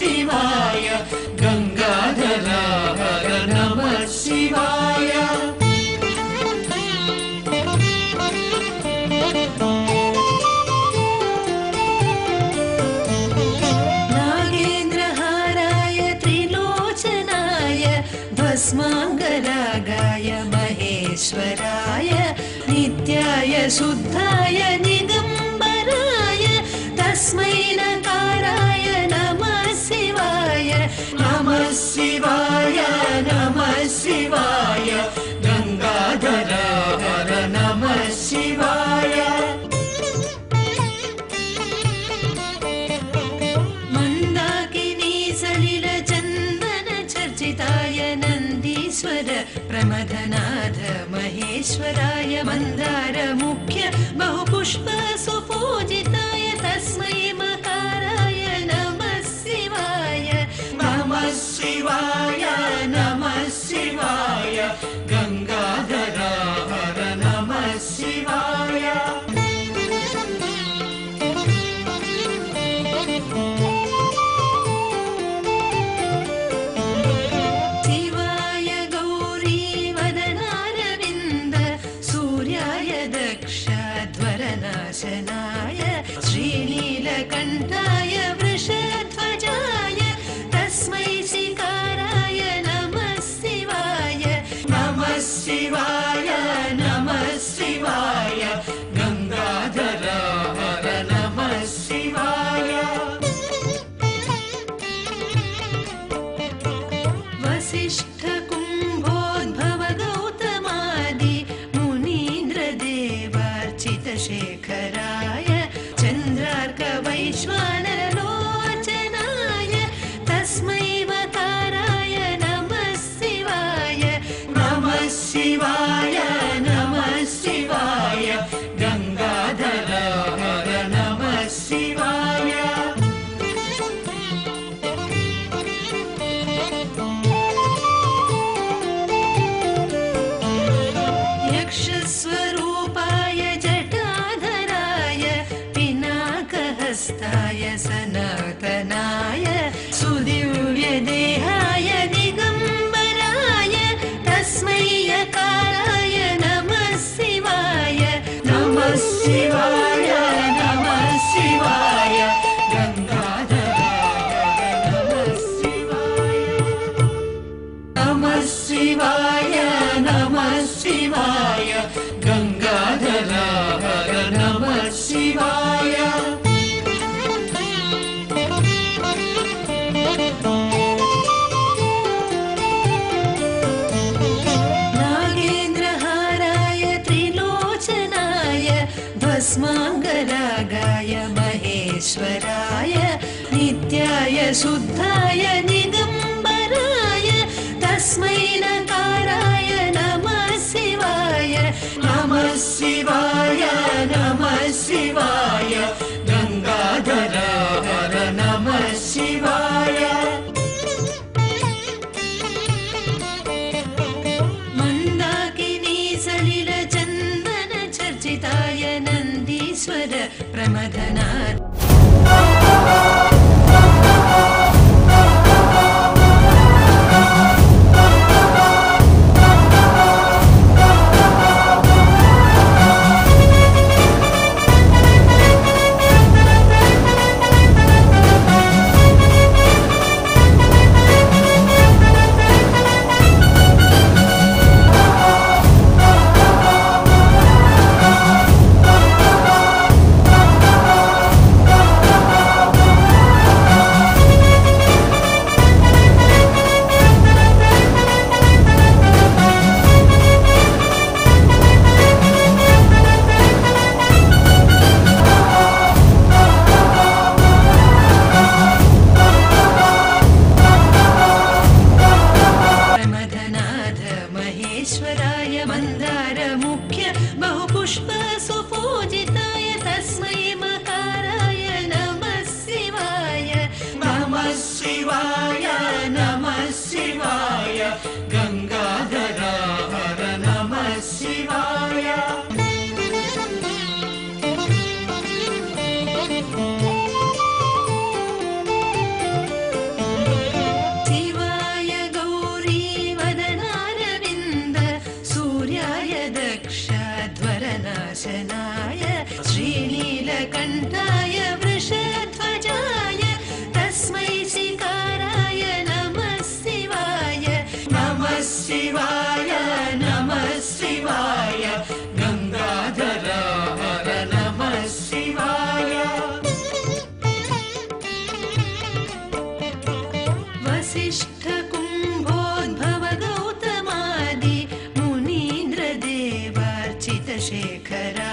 शिवाय गङ्गाधरा हर नमः शिवाय। नागेन्द्रहाराय त्रिलोचनाय भस्माङ्गरागाय महेश्वराय नित्याय शुद्धाय निगम्बराय तस्मै नकाराय नमः शिवाय। नमः शिवाय नमः शिवाय। गङ्गाधरा हर नमः शिवाय। मन्दाकिनी सलिलचन्दन चर्चिताय नन्दीश्वर प्रमथनाथ महेश्वराय मन्दार मुख्य बहुपुष्प शिवाय नमः शिवाय गङ्गाधरा सनातनाय सुदिव्यदेहाय दिगम्बराय तस्मै यकाराय नमः शिवाय नमः शिवाय महेश्वराय नित्याय शुद्धाय निगम्बराय तस्मै नकाराय नमः शिवाय नमः शिवाय नमः शिवाय गङ्गाधरा हर नमः शिवाय। मन्दाकिनी सलिलचन्दन चर्चिताय नन्दीश्वर प्रमथनाथ espaço शेखर